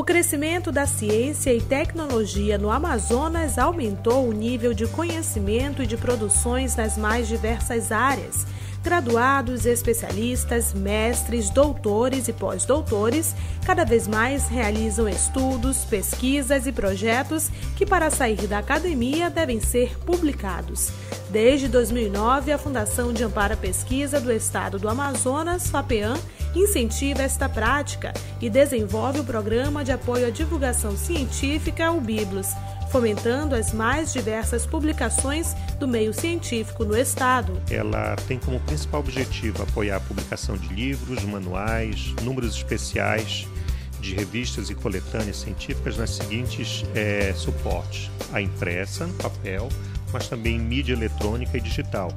O crescimento da ciência e tecnologia no Amazonas aumentou o nível de conhecimento e de produções nas mais diversas áreas. Graduados, especialistas, mestres, doutores e pós-doutores cada vez mais realizam estudos, pesquisas e projetos que, para sair da academia, devem ser publicados. Desde 2009, a Fundação de Amparo à Pesquisa do Estado do Amazonas, FAPEAM, incentiva esta prática e desenvolve o Programa de Apoio à Divulgação Científica, o BIBLOS, fomentando as mais diversas publicações do meio científico no Estado. Ela tem como principal objetivo apoiar a publicação de livros, manuais, números especiais de revistas e coletâneas científicas nas seguintes é, suportes: a impressa, papel, mas também mídia eletrônica e digital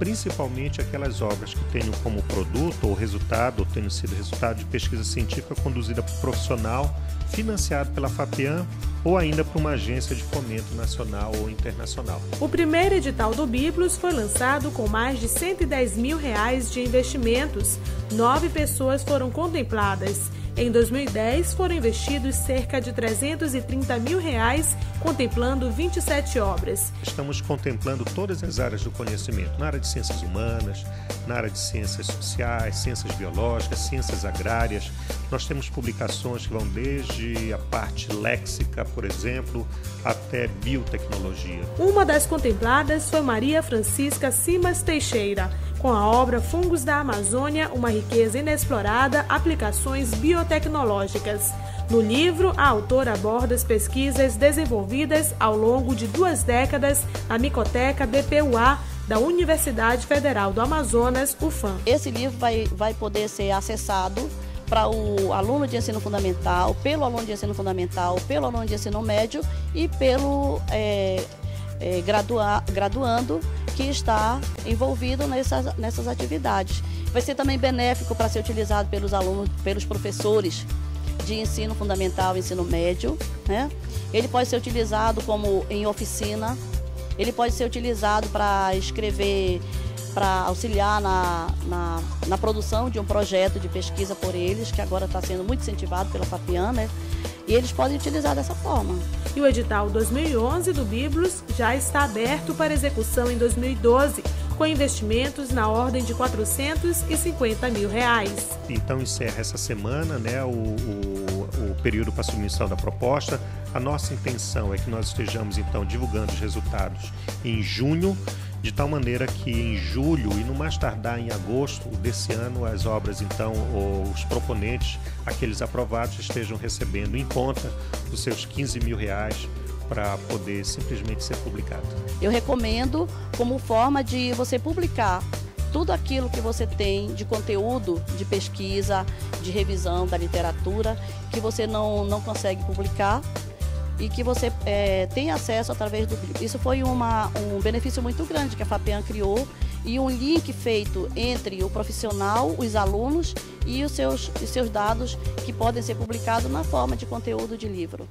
principalmente aquelas obras que tenham como produto ou resultado, ou tenham sido resultado de pesquisa científica conduzida por profissional, financiado pela FAPEAM ou ainda por uma agência de fomento nacional ou internacional. O primeiro edital do Biblos foi lançado com mais de 110 mil reais de investimentos. Nove pessoas foram contempladas em 2010, foram investidos cerca de 330 mil reais, contemplando 27 obras. Estamos contemplando todas as áreas do conhecimento, na área de ciências humanas, na área de ciências sociais, ciências biológicas, ciências agrárias. Nós temos publicações que vão desde a parte léxica, por exemplo, até biotecnologia. Uma das contempladas foi Maria Francisca Simas Teixeira com a obra Fungos da Amazônia, uma riqueza inexplorada, aplicações biotecnológicas. No livro, a autora aborda as pesquisas desenvolvidas ao longo de duas décadas na Micoteca BPUA da Universidade Federal do Amazonas, UFAM. Esse livro vai, vai poder ser acessado para o aluno de ensino fundamental, pelo aluno de ensino fundamental, pelo aluno de ensino médio e pelo é, é, gradua, graduando que está envolvido nessas, nessas atividades. Vai ser também benéfico para ser utilizado pelos alunos, pelos professores de ensino fundamental ensino médio. Né? Ele pode ser utilizado como em oficina, ele pode ser utilizado para escrever, para auxiliar na, na, na, produção de um projeto de pesquisa por eles, que agora está sendo muito incentivado pela FAPIAN, né? E eles podem utilizar dessa forma. E o edital 2011 do Biblos já está aberto para execução em 2012, com investimentos na ordem de 450 mil reais. Então encerra essa semana né, o, o, o período para submissão da proposta. A nossa intenção é que nós estejamos então divulgando os resultados em junho de tal maneira que em julho e no mais tardar em agosto desse ano as obras então os proponentes aqueles aprovados estejam recebendo em conta os seus 15 mil reais para poder simplesmente ser publicado. Eu recomendo como forma de você publicar tudo aquilo que você tem de conteúdo de pesquisa, de revisão da literatura, que você não, não consegue publicar, e que você é, tem acesso através do Isso foi uma, um benefício muito grande que a FAPEAN criou e um link feito entre o profissional, os alunos e os seus, os seus dados que podem ser publicados na forma de conteúdo de livro.